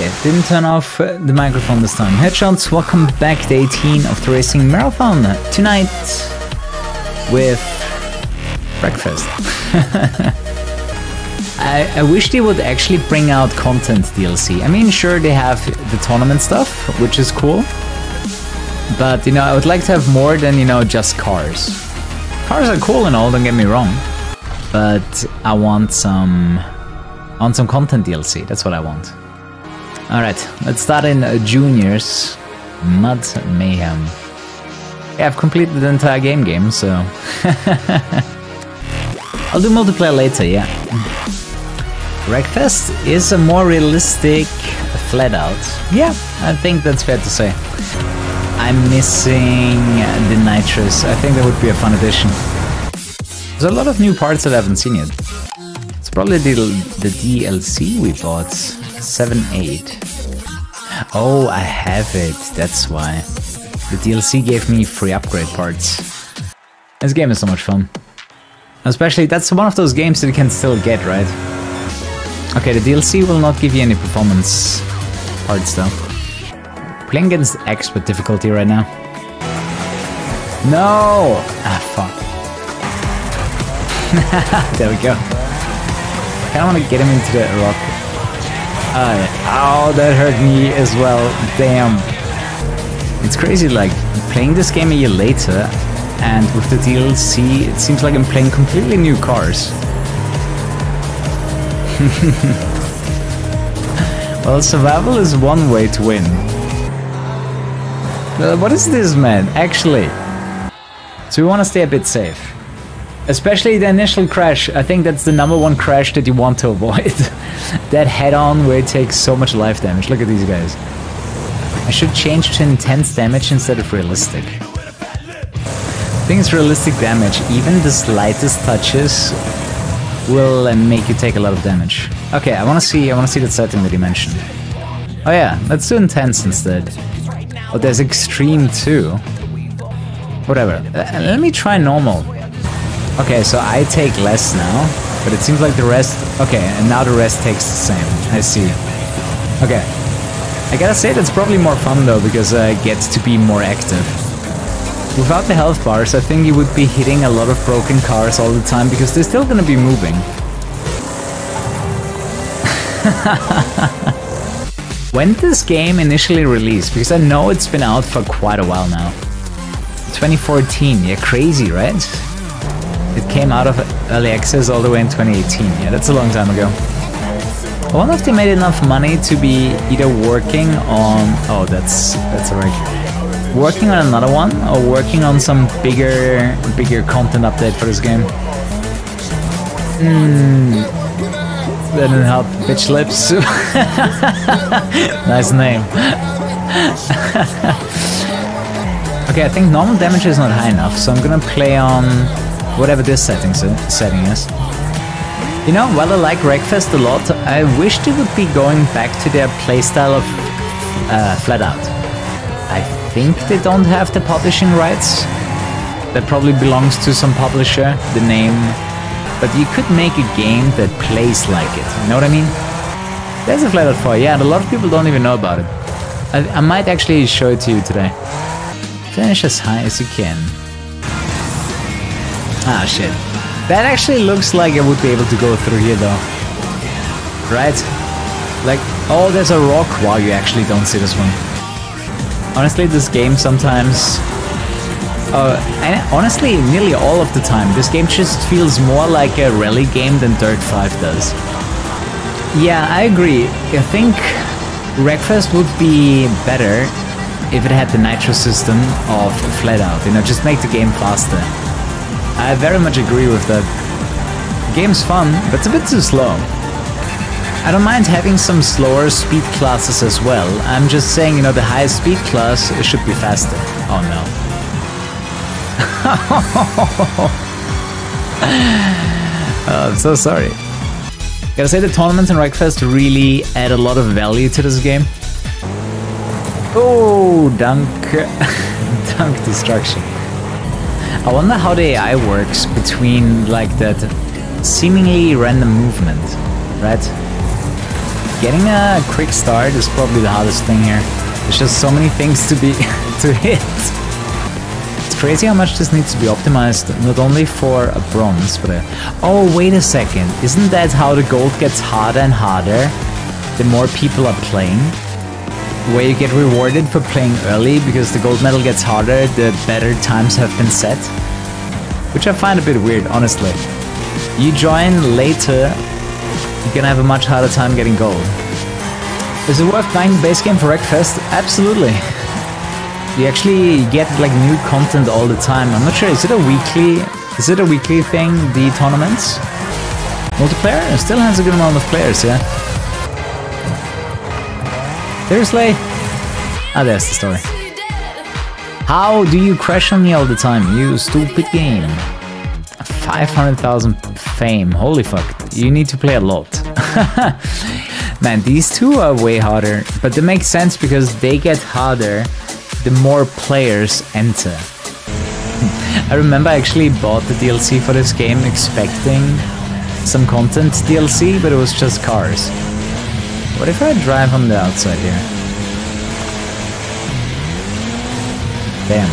Okay, didn't turn off uh, the microphone this time. Headshots, welcome back to 18 of the Racing Marathon. Tonight with Wreckfest. I, I wish they would actually bring out content DLC. I mean, sure, they have the tournament stuff, which is cool. But, you know, I would like to have more than, you know, just cars. Cars are cool and all, don't get me wrong. But I want some... I want some content DLC, that's what I want. Alright, let's start in uh, Juniors. Mud Mayhem. Yeah, I've completed the entire game game, so... I'll do multiplayer later, yeah. Wreckfest is a more realistic flat out. Yeah, I think that's fair to say. I'm missing the nitrous. I think that would be a fun addition. There's a lot of new parts that I haven't seen yet. It's probably the, the DLC we bought. 7-8. Oh, I have it. That's why. The DLC gave me free upgrade parts. This game is so much fun. Especially, that's one of those games that you can still get, right? Okay, the DLC will not give you any performance parts though. Playing against expert difficulty right now. No! Ah, fuck. there we go. I kinda wanna get him into the rock. Oh, that hurt me as well. Damn. It's crazy, like, playing this game a year later, and with the DLC, it seems like I'm playing completely new cars. well, survival is one way to win. Uh, what is this, man? Actually. So we want to stay a bit safe. Especially the initial crash. I think that's the number one crash that you want to avoid. That head-on where it takes so much life damage. Look at these guys. I should change to intense damage instead of realistic. I think it's realistic damage. Even the slightest touches will uh, make you take a lot of damage. Okay, I want to see. I want to see that setting that you mentioned. Oh yeah, let's do intense instead. Oh, there's extreme too. Whatever. Uh, let me try normal. Okay, so I take less now, but it seems like the rest. Okay, and now the rest takes the same. I see. Okay. I gotta say that's probably more fun though because uh, I get to be more active. Without the health bars, I think you would be hitting a lot of broken cars all the time because they're still gonna be moving. when this game initially release? Because I know it's been out for quite a while now. 2014, yeah, crazy, right? It came out of early access all the way in 2018, yeah, that's a long time ago. I wonder if they made enough money to be either working on... Oh, that's that's alright. Working on another one, or working on some bigger bigger content update for this game. Hmm... That didn't help. Bitch lips. nice name. okay, I think normal damage is not high enough, so I'm gonna play on whatever this setting, setting is. You know, while I like Wreckfest a lot, I wish they would be going back to their playstyle of uh, Flat Out. I think they don't have the publishing rights. That probably belongs to some publisher, the name. But you could make a game that plays like it, you know what I mean? There's a Flat Out 4, yeah, and a lot of people don't even know about it. I, I might actually show it to you today. Finish as high as you can. Ah, shit. That actually looks like I would be able to go through here though. Right? Like, oh, there's a rock. Wow, you actually don't see this one. Honestly, this game sometimes... Uh, and honestly, nearly all of the time, this game just feels more like a rally game than Dirt 5 does. Yeah, I agree. I think Wreckfest would be better if it had the nitro system of Flat Out, you know, just make the game faster. I very much agree with that. The game's fun, but it's a bit too slow. I don't mind having some slower speed classes as well. I'm just saying, you know, the highest speed class should be faster. Oh no. oh, I'm so sorry. Gotta say the tournaments in Wreckfest really add a lot of value to this game. Oh, dunk. dunk destruction. I wonder how the AI works between like that seemingly random movement, right? getting a quick start is probably the hardest thing here. There's just so many things to be to hit. It's crazy how much this needs to be optimized, not only for a bronze, but a... Oh, wait a second. Isn't that how the gold gets harder and harder the more people are playing? Where you get rewarded for playing early because the gold medal gets harder the better times have been set? Which I find a bit weird, honestly. You join later, you're gonna have a much harder time getting gold. Is it worth buying the base game for Wreckfest? Absolutely. You actually get like new content all the time. I'm not sure, is it a weekly is it a weekly thing, the tournaments? Multiplayer? It still has a good amount of players, yeah. Seriously? Ah, there's the story. How do you crash on me all the time, you stupid game? 500,000 fame, holy fuck. You need to play a lot. Man, these two are way harder, but that makes sense because they get harder the more players enter. I remember I actually bought the DLC for this game expecting some content DLC, but it was just cars. What if I drive on the outside here? Damn.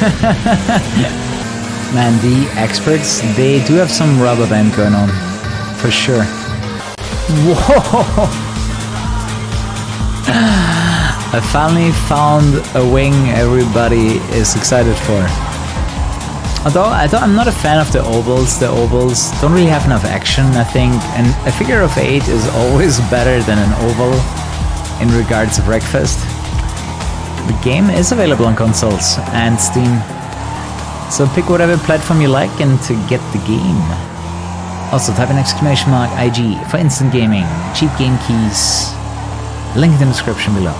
Man, the experts, they do have some rubber band going on. For sure. Whoa! I finally found a wing everybody is excited for. Although I am not a fan of the ovals, the ovals don't really have enough action, I think, and a figure of 8 is always better than an oval in regards to Wreckfest. The game is available on consoles and Steam, so pick whatever platform you like and to get the game. Also type an exclamation mark IG for instant gaming, cheap game keys, link in the description below.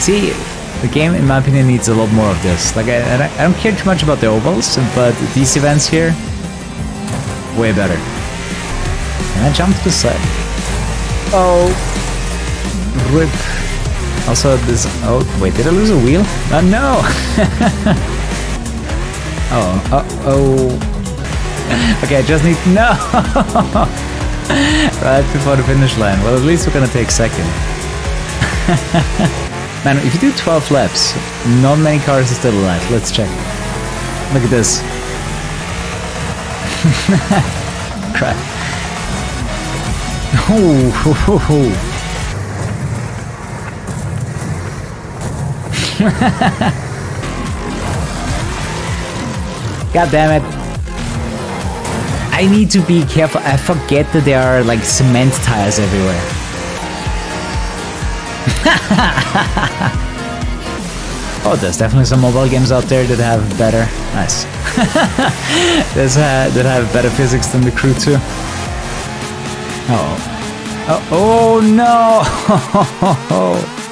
See, the game, in my opinion, needs a lot more of this. Like, I, I don't care too much about the ovals, but these events here, way better. Can I jump to the side? Oh, rip. Also, this. Oh, wait, did I lose a wheel? Oh, no! oh, uh oh. okay, I just need. No! right before the finish line. Well, at least we're gonna take second. Man, if you do 12 laps, not many cars are still alive. Let's check. Look at this. Crap. Oh, ho, ho. God damn it. I need to be careful. I forget that there are like cement tires everywhere. oh, there's definitely some mobile games out there that have better. Nice. uh, that have better physics than the crew too. Oh. Oh, oh no!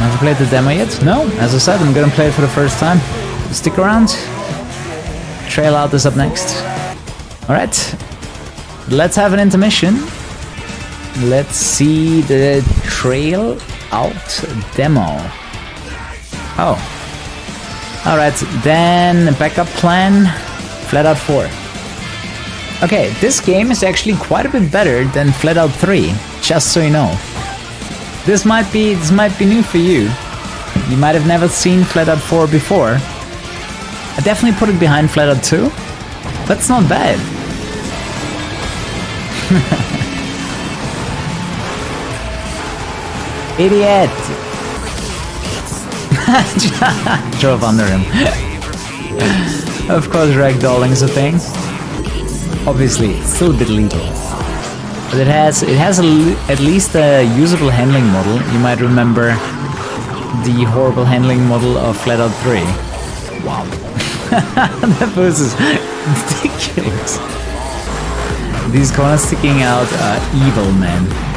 have you played the demo yet? No. As I said, I'm gonna play it for the first time. Stick around. Trail out is up next. Alright. Let's have an intermission. Let's see the trail out demo. Oh. Alright, then backup plan, Flat Out 4. Okay, this game is actually quite a bit better than Flat Out 3, just so you know. This might be this might be new for you. You might have never seen Flat Out 4 before. I definitely put it behind Flat Out 2. That's not bad. Idiot! Drove under him. of course ragdolling is a thing. Obviously, it's still a bit lethal. But it has it has a, at least a usable handling model. You might remember the horrible handling model of Flatout 3. Wow. that boost is ridiculous. These corners sticking out are evil, man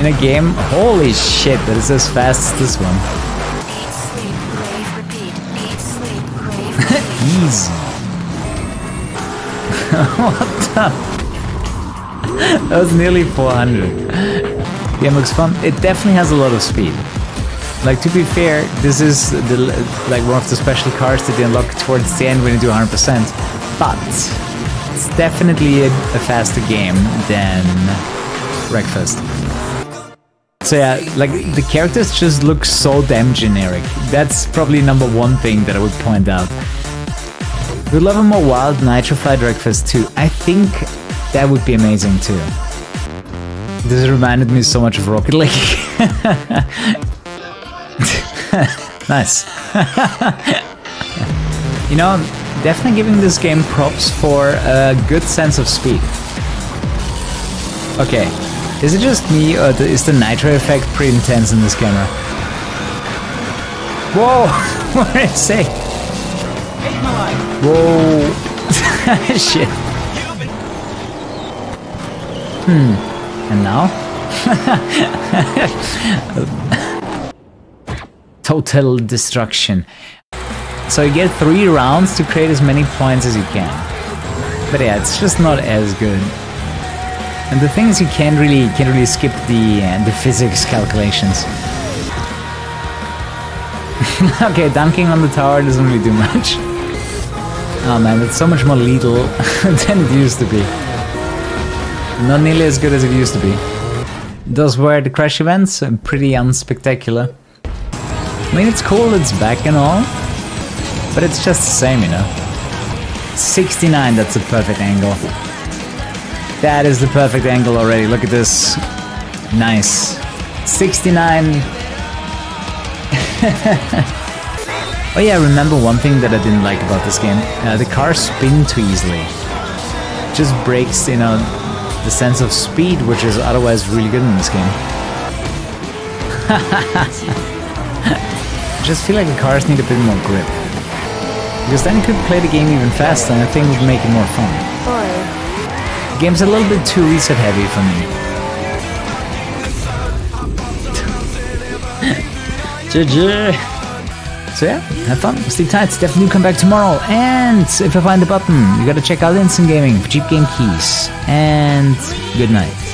in a game. Holy shit, that is as fast as this one. Easy. what the? That was nearly 400. Game looks fun. It definitely has a lot of speed. Like to be fair, this is the like one of the special cars that you unlock towards the end when you do 100%. But it's definitely a, a faster game than Wreckfest. So yeah, like the characters just look so damn generic. That's probably number one thing that I would point out. Would love a more wild Nitrify Wreckfest too. I think that would be amazing too. This reminded me so much of Rocket League. nice. you know, definitely giving this game props for a good sense of speed. Okay, is it just me or is the nitro effect pretty intense in this camera? Whoa! what did I say? Whoa! Shit. Hmm. And now? Total destruction. So you get three rounds to create as many points as you can. But yeah, it's just not as good. And the thing is, you can't really can't really skip the uh, the physics calculations. okay, dunking on the tower doesn't really do much. Oh man, it's so much more lethal than it used to be. Not nearly as good as it used to be. Those were the crash events, pretty unspectacular. I mean, it's cool it's back and all, but it's just the same, you know. 69, that's a perfect angle. That is the perfect angle already. Look at this. Nice. 69. oh yeah, I remember one thing that I didn't like about this game? Uh, the cars spin too easily. Just breaks, you know, the sense of speed, which is otherwise really good in this game. I just feel like the cars need a bit more grip. Because then you could play the game even faster and I think it would make it more fun game's a little bit too reset heavy for me. GG! So yeah, have fun, stay tight, definitely come back tomorrow. And if I find the button, you gotta check out Instant Gaming for cheap game keys. And good night.